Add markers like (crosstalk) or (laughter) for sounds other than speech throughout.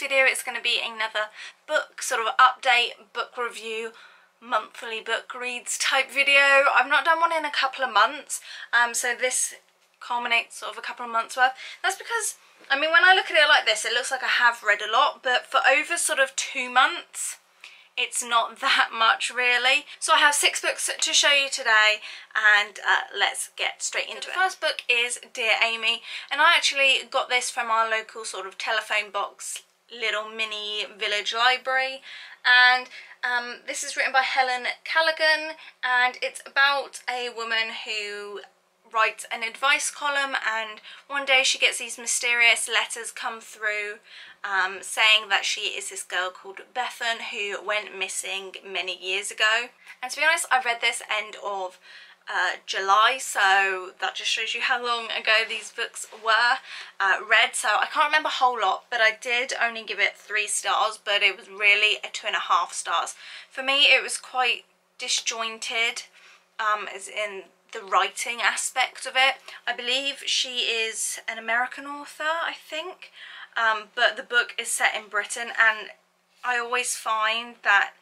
video it's going to be another book sort of update, book review, monthly book reads type video. I've not done one in a couple of months, um, so this culminates sort of a couple of months worth. That's because, I mean, when I look at it like this, it looks like I have read a lot, but for over sort of two months, it's not (laughs) that much really. So I have six books to show you today and uh, let's get straight into it. First book is Dear Amy and I actually got this from our local sort of telephone box little mini village library and um, this is written by Helen Callaghan and it's about a woman who writes an advice column and one day she gets these mysterious letters come through um, saying that she is this girl called Bethan who went missing many years ago. And to be honest, I read this end of uh, July, so that just shows you how long ago these books were uh, read. So I can't remember a whole lot, but I did only give it three stars, but it was really a two and a half stars. For me, it was quite disjointed, um, as in the writing aspect of it. I believe she is an American author, I think um, but the book is set in Britain and I always find that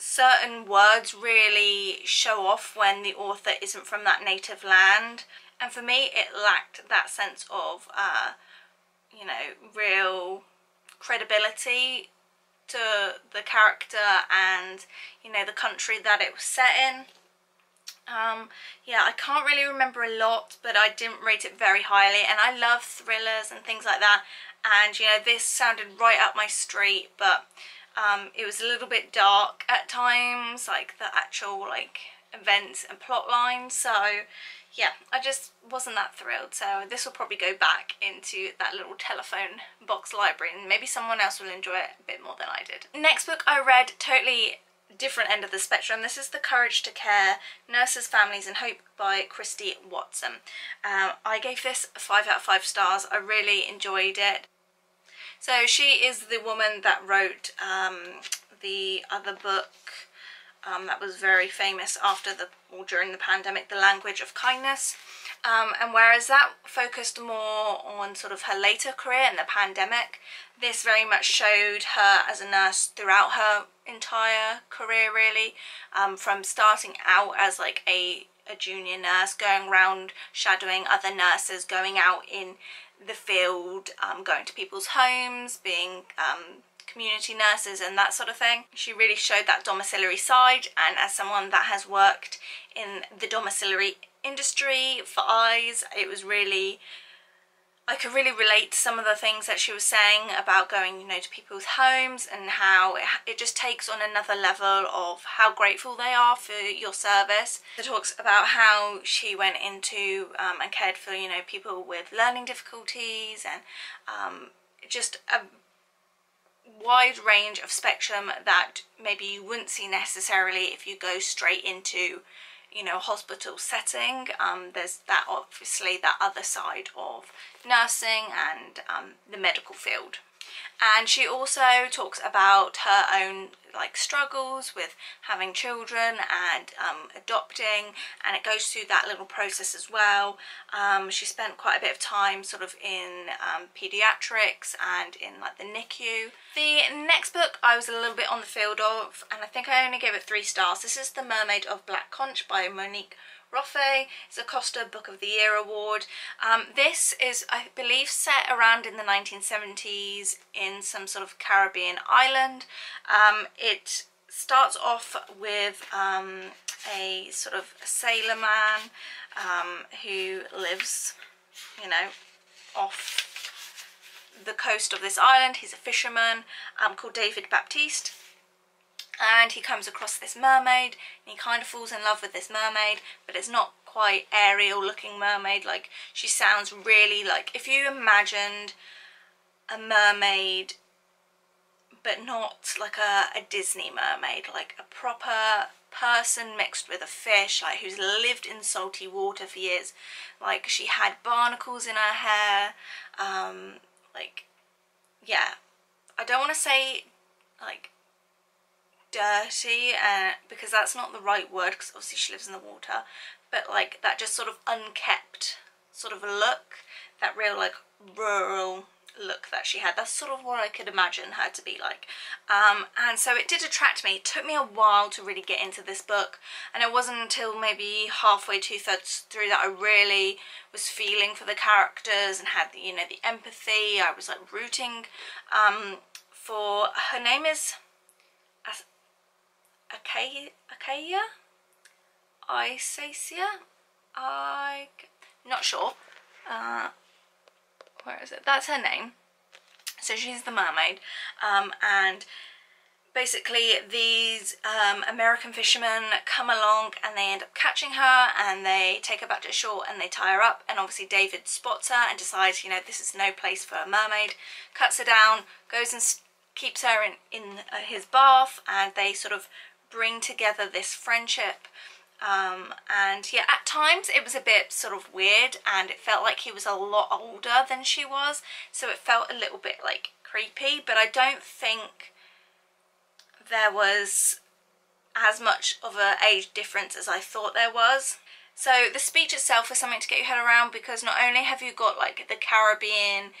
certain words really show off when the author isn't from that native land and for me it lacked that sense of uh, you know real credibility to the character and you know the country that it was set in um, yeah, I can't really remember a lot, but I didn't rate it very highly. And I love thrillers and things like that. And, you know, this sounded right up my street, but um, it was a little bit dark at times, like the actual, like, events and plot lines. So, yeah, I just wasn't that thrilled. So this will probably go back into that little telephone box library and maybe someone else will enjoy it a bit more than I did. Next book I read totally different end of the spectrum. This is The Courage to Care, Nurses, Families and Hope by Christie Watson. Um, I gave this 5 out of 5 stars. I really enjoyed it. So she is the woman that wrote um, the other book um, that was very famous after the or during the pandemic, The Language of Kindness. Um, and whereas that focused more on sort of her later career in the pandemic, this very much showed her as a nurse throughout her entire career really, um, from starting out as like a, a junior nurse, going around shadowing other nurses, going out in the field, um, going to people's homes, being um, community nurses and that sort of thing. She really showed that domiciliary side and as someone that has worked in the domiciliary industry for eyes it was really I could really relate to some of the things that she was saying about going you know to people's homes and how it, it just takes on another level of how grateful they are for your service. It talks about how she went into um, and cared for you know people with learning difficulties and um, just a wide range of spectrum that maybe you wouldn't see necessarily if you go straight into you know, hospital setting. Um, there's that obviously that other side of nursing and um, the medical field and she also talks about her own like struggles with having children and um, adopting and it goes through that little process as well. Um, she spent quite a bit of time sort of in um, pediatrics and in like the NICU the next book I was a little bit on the field of and I think I only gave it three stars. This is The Mermaid of Black Conch by Monique Roffey. It's a Costa Book of the Year award. Um, this is, I believe, set around in the 1970s in some sort of Caribbean island. Um, it starts off with um, a sort of sailor man um, who lives, you know, off the coast of this island. He's a fisherman um, called David Baptiste and he comes across this mermaid and he kind of falls in love with this mermaid but it's not quite Ariel looking mermaid like she sounds really like if you imagined a mermaid but not like a, a Disney mermaid like a proper person mixed with a fish like who's lived in salty water for years. Like she had barnacles in her hair um like yeah. I don't want to say like dirty uh, because that's not the right word because obviously she lives in the water but like that just sort of unkept sort of look that real like rural look that she had. That's sort of what I could imagine her to be like. Um, and so it did attract me. It took me a while to really get into this book. And it wasn't until maybe halfway, two-thirds through that I really was feeling for the characters and had, the, you know, the empathy. I was like rooting um, for... Her name is... Akaya? Akaya? Isacia? I... Not sure. Uh, where is it? That's her name. So she's the mermaid. Um, and basically these um, American fishermen come along and they end up catching her and they take her back to shore and they tie her up and obviously David spots her and decides you know this is no place for a mermaid cuts her down goes and keeps her in, in uh, his bath and they sort of bring together this friendship. Um, and yeah at times it was a bit sort of weird and it felt like he was a lot older than she was. So it felt a little bit like creepy. But I don't think there was as much of an age difference as I thought there was. So the speech itself is something to get your head around because not only have you got like the Caribbean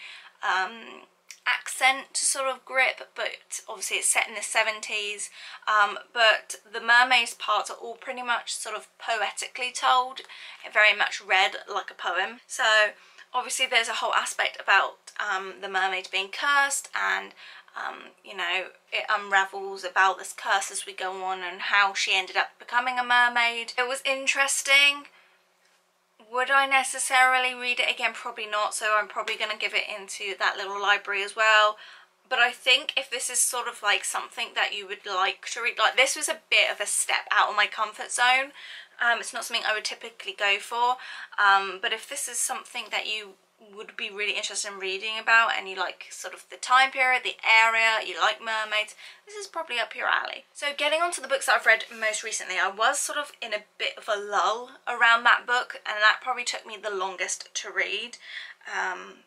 um, accent to sort of grip, but obviously it's set in the 70s, um, but the mermaid's parts are all pretty much sort of poetically told, very much read like a poem. So obviously there's a whole aspect about um, the mermaid being cursed and um, you know, it unravels about this curse as we go on and how she ended up becoming a mermaid. It was interesting. Would I necessarily read it again? Probably not, so I'm probably going to give it into that little library as well. But I think if this is sort of like something that you would like to read, like this was a bit of a step out of my comfort zone. Um, it's not something I would typically go for, um, but if this is something that you would be really interested in reading about and you like sort of the time period, the area, you like mermaids, this is probably up your alley. So getting on to the books that I've read most recently, I was sort of in a bit of a lull around that book and that probably took me the longest to read. Um,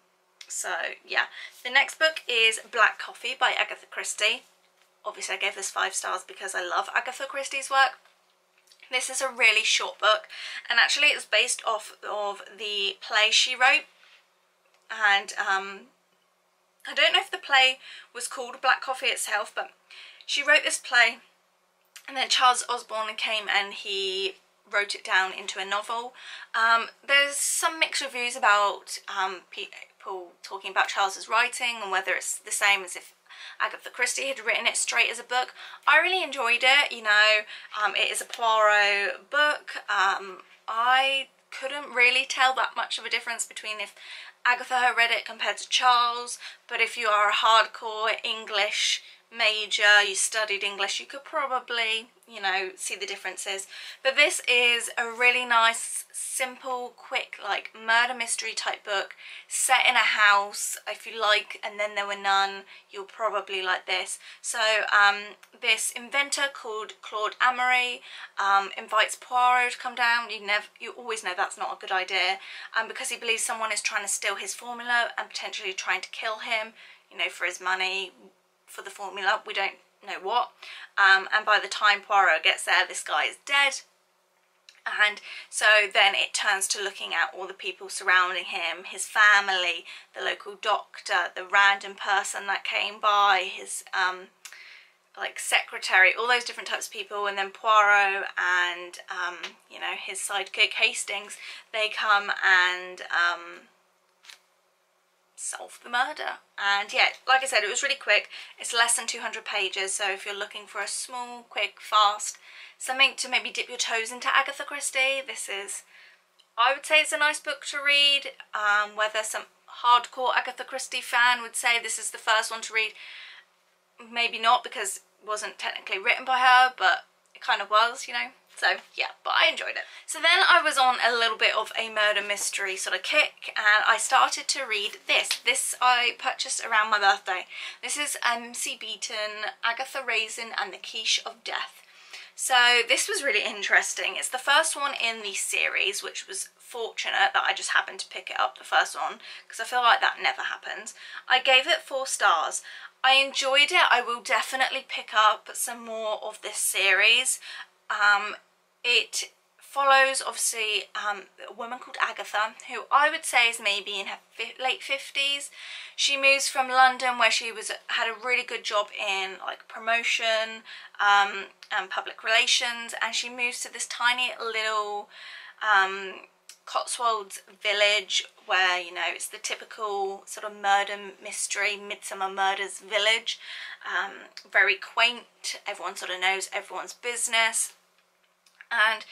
so yeah, the next book is Black Coffee by Agatha Christie. Obviously I gave this five stars because I love Agatha Christie's work. This is a really short book and actually it's based off of the play she wrote and um, I don't know if the play was called Black Coffee itself, but she wrote this play and then Charles Osborne came and he wrote it down into a novel. Um, there's some mixed reviews about um, people talking about Charles's writing and whether it's the same as if Agatha Christie had written it straight as a book. I really enjoyed it, you know, um, it is a Poirot book. Um, I couldn't really tell that much of a difference between if Agatha read it compared to Charles, but if you are a hardcore English major, you studied English, you could probably, you know, see the differences. But this is a really nice, simple, quick, like murder mystery type book set in a house. If you like And Then There Were None, you'll probably like this. So um, this inventor called Claude Amory um, invites Poirot to come down. You never, you always know that's not a good idea um, because he believes someone is trying to steal his formula and potentially trying to kill him, you know, for his money, for the formula. We don't know what. Um, and by the time Poirot gets there, this guy is dead. And so then it turns to looking at all the people surrounding him, his family, the local doctor, the random person that came by, his um, like secretary, all those different types of people, and then Poirot and um, you know his sidekick Hastings, they come and um, solve the murder. And yeah, like I said, it was really quick. It's less than 200 pages, so if you're looking for a small, quick, fast, something to maybe dip your toes into Agatha Christie, this is, I would say it's a nice book to read. Um, whether some hardcore Agatha Christie fan would say this is the first one to read, maybe not because it wasn't technically written by her, but it kind of was, you know. So yeah, but I enjoyed it. So then I was on a little bit of a murder mystery sort of kick and I started to read this. This I purchased around my birthday. This is um, MC Beaton, Agatha Raisin and the Quiche of Death. So this was really interesting. It's the first one in the series, which was fortunate that I just happened to pick it up, the first one, because I feel like that never happens. I gave it four stars. I enjoyed it. I will definitely pick up some more of this series. Um, it follows obviously um, a woman called Agatha, who I would say is maybe in her late 50s. She moves from London where she was had a really good job in like promotion um, and public relations and she moves to this tiny little um, Cotswolds village where, you know, it's the typical sort of murder mystery, Midsomer Murders village. Um, very quaint, everyone sort of knows everyone's business. And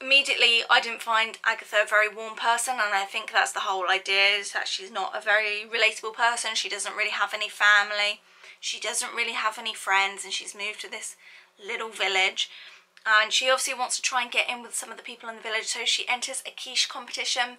immediately I didn't find Agatha a very warm person and I think that's the whole idea is that she's not a very relatable person. She doesn't really have any family. She doesn't really have any friends and she's moved to this little village and she obviously wants to try and get in with some of the people in the village so she enters a quiche competition.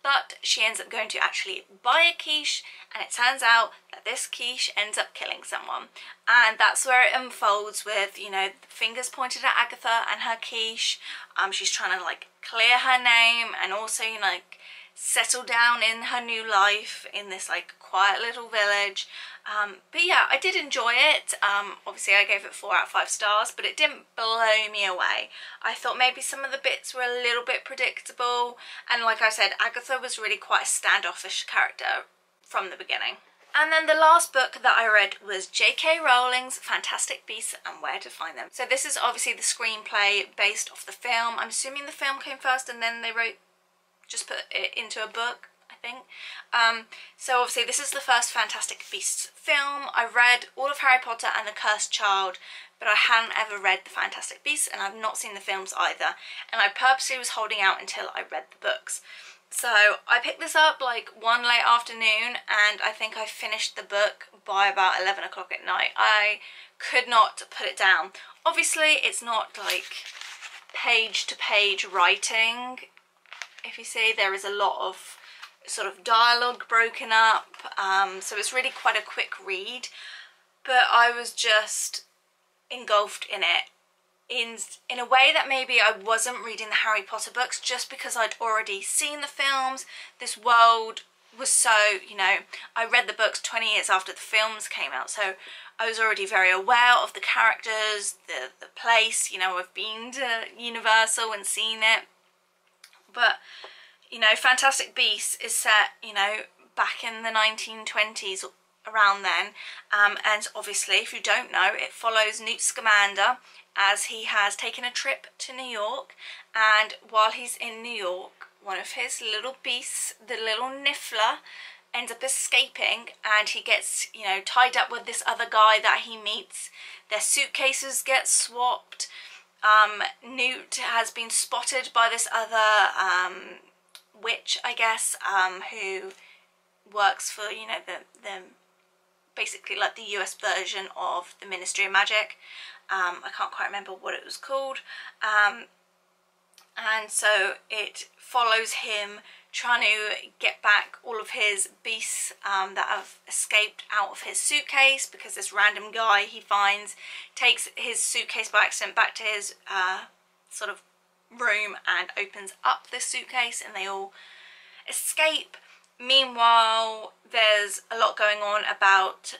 But she ends up going to actually buy a quiche and it turns out that this quiche ends up killing someone. And that's where it unfolds with you know fingers pointed at Agatha and her quiche. Um she's trying to like clear her name and also you know like settle down in her new life in this like quiet little village um, but yeah I did enjoy it um, obviously I gave it four out of five stars but it didn't blow me away I thought maybe some of the bits were a little bit predictable and like I said Agatha was really quite a standoffish character from the beginning and then the last book that I read was J.K. Rowling's Fantastic Beasts and Where to Find Them. So this is obviously the screenplay based off the film. I'm assuming the film came first and then they wrote just put it into a book I think. Um, so obviously this is the first Fantastic Beasts film. I read all of Harry Potter and the Cursed Child but I hadn't ever read the Fantastic Beasts and I've not seen the films either and I purposely was holding out until I read the books. So I picked this up like one late afternoon and I think I finished the book by about 11 o'clock at night. I could not put it down. Obviously it's not like page to page writing if you see there is a lot of sort of dialogue broken up um, so it's really quite a quick read. But I was just engulfed in it. In in a way that maybe I wasn't reading the Harry Potter books just because I'd already seen the films. This world was so you know I read the books 20 years after the films came out so I was already very aware of the characters the the place you know I've been to Universal and seen it but you know Fantastic Beasts is set you know back in the 1920s around then. Um, and obviously if you don't know it follows Newt Scamander as he has taken a trip to New York. And while he's in New York one of his little beasts the little Niffler ends up escaping. And he gets you know tied up with this other guy that he meets. Their suitcases get swapped um, Newt has been spotted by this other um, witch, I guess, um, who works for, you know, the, the basically like the US version of the Ministry of Magic. Um, I can't quite remember what it was called. Um, and so it follows him trying to get back all of his beasts um, that have escaped out of his suitcase because this random guy he finds takes his suitcase by accident back to his uh, sort of room and opens up this suitcase and they all escape. Meanwhile, there's a lot going on about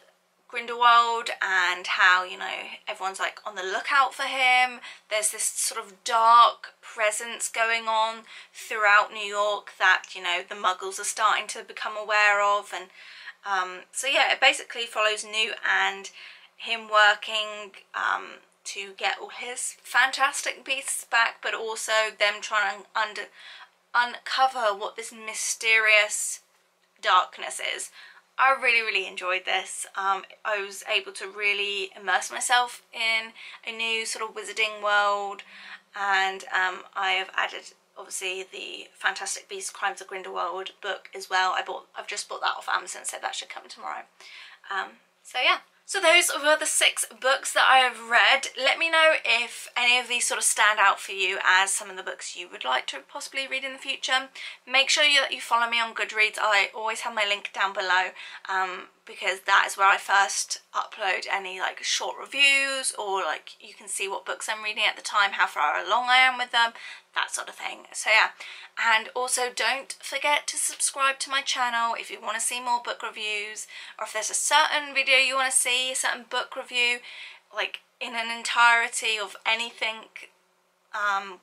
Grindelwald and how, you know, everyone's like on the lookout for him. There's this sort of dark presence going on throughout New York that, you know, the muggles are starting to become aware of. And um, so, yeah, it basically follows Newt and him working um, to get all his fantastic beasts back, but also them trying to under, uncover what this mysterious darkness is. I really, really enjoyed this. Um, I was able to really immerse myself in a new sort of wizarding world and um, I have added obviously the Fantastic Beasts Crimes of Grindelwald book as well. I bought, I've just bought that off Amazon so that should come tomorrow. Um, so yeah. So those were the six books that I have read. Let me know if any of these sort of stand out for you as some of the books you would like to possibly read in the future. Make sure you, that you follow me on Goodreads. I always have my link down below um, because that is where I first upload any like short reviews or like you can see what books I'm reading at the time, how far along I am with them, that sort of thing. So yeah, and also don't forget to subscribe to my channel if you want to see more book reviews or if there's a certain video you want to see, a certain book review, like in an entirety of anything um,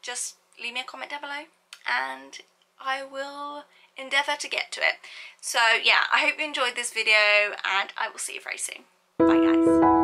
just leave me a comment down below and I will endeavour to get to it. So yeah, I hope you enjoyed this video and I will see you very soon. Bye guys.